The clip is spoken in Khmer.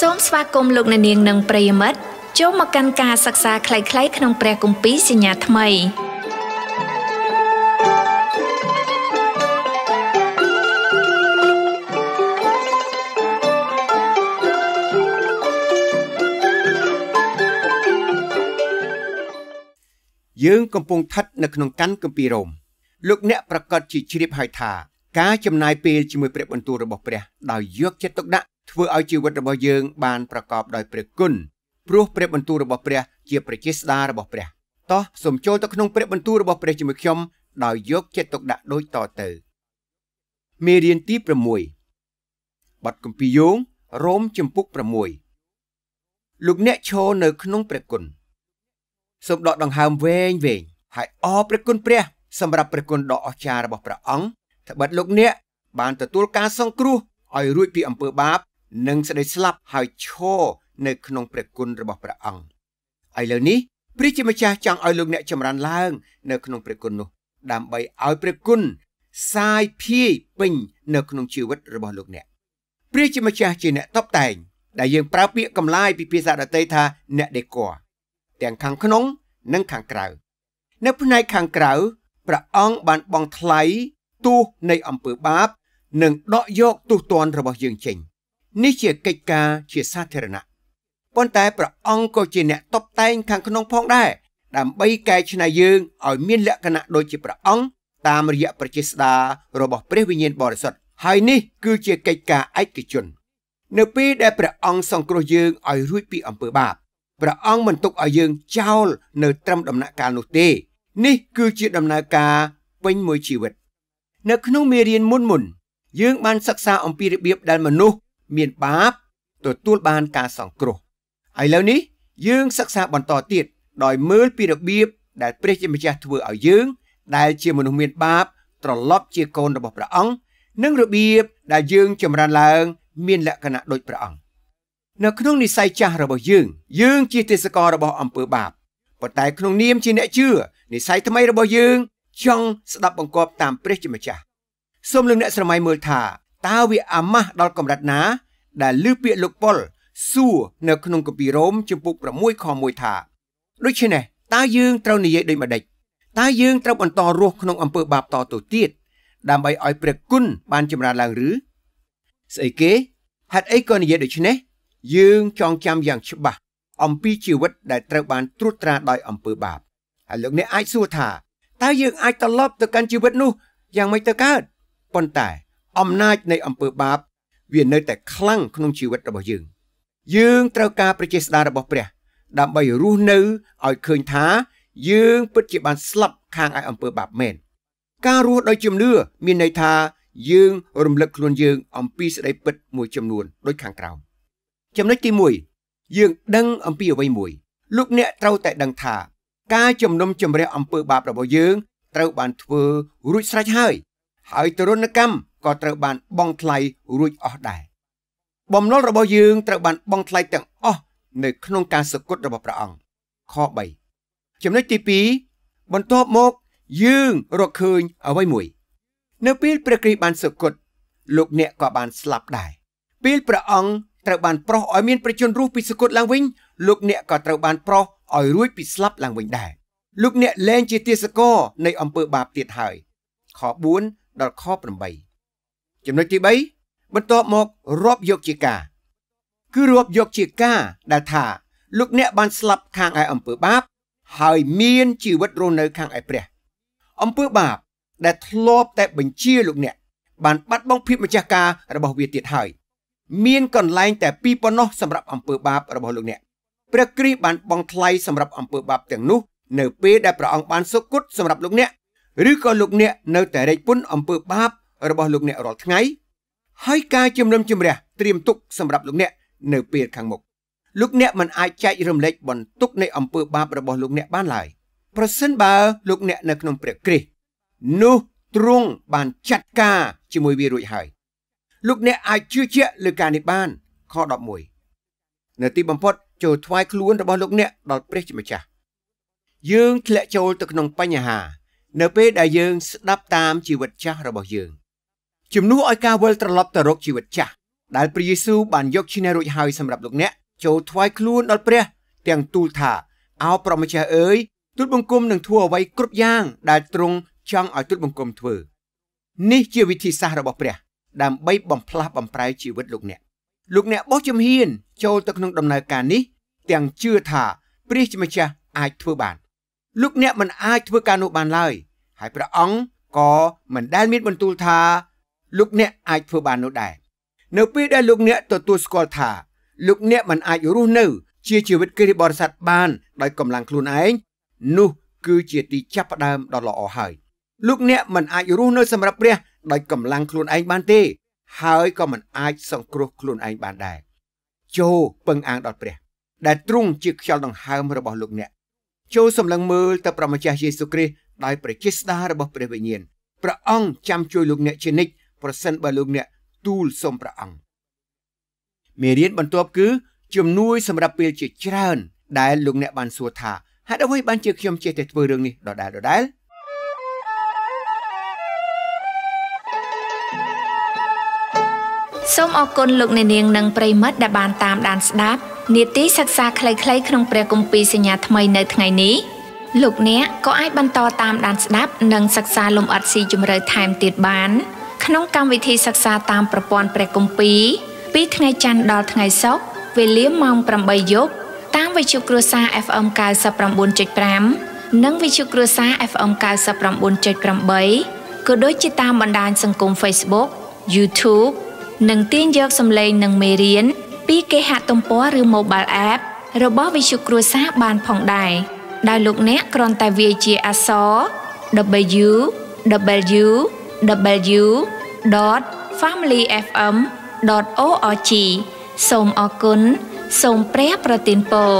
សូមស្វាគមន៍លោកអ្នកនាងនិងប្រិយមិត្តចូលមកកាន់ការសិក្សាខ្លីៗក្នុងព្រះគម្ពីរសញ្ញាថ្មីយើងកំពុងស្ថិតនៅក្នុងកាន់គម្ពីររ៉ូមលោកអ្នកប្រកាសជាជ្រាបហើយថា ការចំណាយពេលជាមួយព្រះបន្ទូលរបស់ព្រះដោយយកចិត្តទុកដាក់ ធ្វើឲ្យជីវិតរបស់យើងបានប្រកបដោយព្រះគុណព្រោះព្រះបន្ទូលរបស់ព្រះជាប្រជាស្ដាររបស់ព្រះតោះសូមចូលទៅក្នុងព្រះបន្ទូលរបស់ព្រះជាមួយខ្ញុំដោយយកចិត្តទុកដាក់ដូចតទៅមេរៀនទី6បទគម្ពីរយោងរ៉ូមជំពូក6លោកអ្នកឈរនៅក្នុងព្រះគុណសូមដកដង្ហើមវែងវែងហើយអរព្រះគុណព្រះសម្រាប់ព្រះគុណដ៏អស្ចារ្យរបស់ព្រះអង្គត្បិតលោកអ្នកបានទទួលការសង្គ្រោះឲ្យរួចពីអំពើបាប និងសេចក្តីស្លាប់ហើយឈរនៅក្នុងព្រះគុណរបស់ព្រះអង្គឥឡូវនេះព្រះជាម្ចាស់ចង់ឲ្យលោកអ្នកចម្រើនឡើង នៅក្នុងព្រះគុណនោះដើម្បីឲ្យព្រះគុណសាយភាយពេញនៅក្នុងជីវិតរបស់លោកអ្នកព្រះជាម្ចាស់ជាអ្នកតបតែងដែលយើងប្រើពាក្យកម្លាយពីភាសាដទៃថាអ្នកដេកទាំងខាងក្នុង និងខាងក្រៅនៅផ្នែកខាងក្រៅព្រះអង្គបានបង់ថ្លៃទោសនៃអំពើបាប និងដកយកទោសទណ្ឌរបស់យើងចេញ នេះជាកិច្ចការជាសាធារណៈប៉ុន្តែព្រះអង្គក៏ជាអ្នកតបតែងខាងក្នុងផងដែរដើម្បីកែច្នៃយើងឲ្យមានលក្ខណៈដូចជាព្រះអង្គតាមរយៈប្រជាស្ដាររបស់ព្រះវិញ្ញាណបរិសុទ្ធហើយនេះគឺជាកិច្ចការឯកជន នៅពេលដែលព្រះអង្គសង្គ្រោះយើងឲ្យរួចពីអំពើបាបព្រះអង្គមិនទុកឲ្យយើងចោលនៅត្រឹមដំណាក់កាលនោះទេ នេះគឺជាដំណើរការពេញមួយជីវិត នៅក្នុងមេរៀនមុនមុនយើងបានសិក្សាអំពីរបៀបដែលមនុស្ស មានបាបទទួលបានការសង្គ្រោះឥឡូវនេះយើងសិក្សាបន្តទៀតដោយមើលពីរបៀបដែលព្រះជាម្ចាស់ធ្វើឲ្យយើង ដែលជាមនុស្សមានបាប ត្រឡប់ជាកូនរបស់ព្រះអង្គនិងរបៀបដែលយើងចម្រើនឡើង មានលក្ខណៈដូចព្រះអង្គនៅក្នុងនិស័យចាស់របស់យើង យើងជាទេសកលរបស់អំពើបាបប៉ុន្តែក្នុងនាមជាអ្នកជឿនិស័យថ្មីរបស់យើងចង់ស្ដាប់បង្គាប់តាមព្រះជាម្ចាស់សូមលោកអ្នកស្រមៃមើលថាតើវាអាម៉ាស់ដល់កម្រិតណា ដែលលឺពាក្យលោកប៉ុលសួរនៅក្នុងគម្ពីររ៉ូមជំពូក6ខ1ថាដូច្នេះតើយើងត្រូវនិយាយដូចម្ដេចតើយើងត្រូវបន្តរស់ក្នុងអំពើបាបតទៅទៀតដើម្បីឲ្យព្រះគុណបានចម្រើនឡើងឬស្អីគេហេតុអីក៏និយាយដូច្នេះយើងចងចាំយ៉ាងច្បាស់អំពីជីវិតដែលត្រូវបានត្រួតត្រាដោយអំពើបាបហើយលោកអ្នកអាចសួរថាតើយើងអាចត្រឡប់ទៅកាន់ជីវិតនោះយ៉ាងម៉េចទៅកើតប៉ុន្តែអំណាចនៃអំពើបាប វានៅតែខ្លាំងក្នុងជីវិតរបស់យើង យើងត្រូវការប្រជាស្ដាររបស់ព្រះ ដើម្បីរស់នៅឲ្យឃើញថាយើងពិតជាបានស្លាប់ខាងឯអំពើបាបមែនការរស់ដោយជំនឿមានន័យថាយើងរំលឹកខ្លួនយើងអំពីសេចក្តីពិតមួយចំនួនដូចខាងក្រោមចំណុចទី1យើងដឹងអំពីអ្វីមួយលោកអ្នកត្រូវតែដឹងថាការជំនុំជម្រះអំពើបាបរបស់យើង ត្រូវបានធ្វើរួចស្រេចហើយហើយទរណកម្ម ក៏ត្រូវបានបង់ថ្លៃរួចអស់ដែរបំណុលរបស់យើងត្រូវបានបង់ថ្លៃទាំងអស់នៅក្នុងការសគត់របស់ព្រះអង្គខ3ចំណុចទី2បន្ទាប់មកយើងរកឃើញអ្វីមួយ នៅពេលព្រះគ្រីស្ទបានសគត់លោកអ្នកក៏បានស្លាប់ដែរពេលព្រះអង្គត្រូវបានប្រោះឲ្យមានប្រជជនរស់ពីសគត់ឡើងវិញលោកអ្នកក៏ត្រូវបានប្រោះឲ្យរួចពីស្លាប់ឡើងវិញដែរលោកអ្នកលែងជាទាសករនៃអំពើបាបទៀតហើយខ4ដល់ខ8 ចំណុចទី3បន្ទាប់មករាប់យកជាការ គឺរាប់យកជាការដែលថាលោកអ្នកបានស្លាប់ខាងឯអំពើបាប ហើយមានជីវិតរស់នៅខាងឯព្រះអំពើបាប ដែលធ្លាប់តែបញ្ជាលោកអ្នក បានបាត់បង់ភាពម្ចាស់ការរបស់វាទៀតហើយមានកន្លែងតែពីរប៉ុណ្ណោះសម្រាប់អំពើបាបរបស់លោកអ្នកព្រះគ្រីស្ទបានបង់ថ្លៃសម្រាប់អំពើបាបទាំងនោះនៅពេលដែលព្រះអង្គបានសុគតសម្រាប់លោកអ្នកឬក៏លោកអ្នកនៅតែរែកពុនអំពើបាប របស់លោកអ្នករាល់ថ្ងៃហើយការជំនុំជម្រះត្រៀមទុកសម្រាប់លោកអ្នកនៅពេលខាងមុខលោកអ្នកមិនអាចចែករំលែកបន្ទុកនៃអំពើបាបរបស់លោកអ្នកបានឡើយប្រសិនបើលោកអ្នកនៅក្នុងព្រះគ្រីស្ទនោះទ្រង់បានចាត់ការជាមួយវារួចហើយលោកអ្នកអាចជឿជាក់លើការនេះបានខ11នៅទីបំផុតចូលថ្វាយខ្លួនរបស់លោកអ្នកដល់ព្រះជាម្ចាស់យើងធ្លាក់ចូលទៅក្នុងបញ្ហា នៅពេលដែលយើងស្ដាប់តាមជីវិតចាស់របស់យើង ជំនួសឲ្យការវិលត្រឡប់ទៅរកជីវិតចាស់ដែលព្រះយេស៊ូវបានយកឈ្នះរួចហើយសម្រាប់លោកអ្នកចូលថ្វាយខ្លួនដល់ព្រះ ទាំងទូលថាអោប្រម្ចាស់អើយទូលបង្គំនឹងធ្វើអ្វីគ្រប់យ៉ាង ដែលទ្រង់ចង់ឲ្យទូលបង្គំធ្វើនេះជាវិធីសាស្ត្ររបស់ព្រះ ដើម្បីបំផ្លាស់បំប្រែជីវិតលោកអ្នកលោកអ្នកបោះជំហាន ចូលទៅក្នុងដំណើរការនេះ ទាំងជឿថាព្រះជាម្ចាស់អាចធ្វើបានលោកអ្នកមិនអាចធ្វើការនោះបានឡើយហើយព្រះអង្គក៏មិនដែលមានបន្ទូលថា លោកអ្នកអាចធ្វើបាននោះដែរនៅពេលដែលលោកអ្នកទទួលស្គាល់ថាលោកអ្នកមិនអាចរស់នៅ ជាជីវិតគ្រីស្ទបរិស័ទបានដោយកម្លាំងខ្លួនឯងនោះគឺជាទីចាប់ផ្ដើមដ៏ល្អហើយលោកអ្នកមិនអាចរស់នៅសម្រាប់ព្រះដោយកម្លាំងខ្លួនឯងបានទេ ហើយក៏មិនអាចសង្គ្រោះខ្លួនឯងបានដែរចូលពឹងអាងដល់ព្រះ ដែលទ្រង់ជាខ្យល់ដង្ហើមរបស់លោកអ្នកចូលសម្លឹងមើលទៅព្រះម្ចាស់យេស៊ូវគ្រីស្ទដោយព្រះចេស្តារបស់ព្រះវិញ្ញាណព្រះអង្គចាំជួយលោកអ្នកជានិច្ច ប្រសិនបើលោកអ្នកទូលសូមព្រះអង្គមេរៀនបន្ទាប់គឺជំនួយសម្រាប់ពេលជាច្រើន ដែលលោកអ្នកបានសួរថាហេតុអ្វីបានជាខ្ញុំចេះតែធ្វើរឿងនេះដដែលដដែលសូមអរគុណលោកអ្នកនាងនិងប្រិមិត្តដែលបានតាមដានស្ដាប់នាទីសិក្សាខ្លីៗក្នុងព្រះគម្ពីរសញ្ញាថ្មីនៅថ្ងៃនេះលោកអ្នកក៏អាចបន្តតាមដានស្ដាប់និងសិក្សាលំអិតស៊ីជម្រៅថែមទៀតបាន ក្នុងកម្មវិធីសិក្សាតាមប្រព័ន្ធព្រះគម្ពីរពីថ្ងៃច័ន្ទដល់ថ្ងៃសុក្រវេលាម៉ោង8យប់តាមវិទ្យុគ្រួសារ FM 99.5និងវិទ្យុគ្រួសារ FM 99.8ក៏ដូចជាតាមបណ្ដាញសង្គម Facebook YouTube និងទាញយកសម្លេងនិងមេរៀនពីគេហទំព័រឬ Mobile App របស់វិទ្យុគ្រួសារបានផងដែរដែលលោកអ្នកគ្រាន់តែវាយជាអក្សរ www.familyfm.org សូមអរគុណសូមព្រះប្រទានពរ